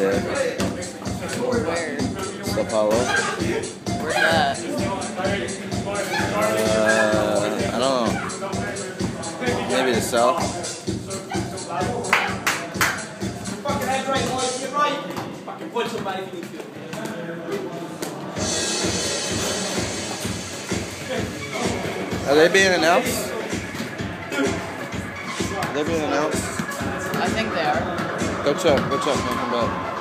Yeah. Where? Sao Paulo. Where's that? Uh, I don't know. Maybe the south. To. Are they being announced? Are they being announced? I think they are. Go check. Go check. Don't come back.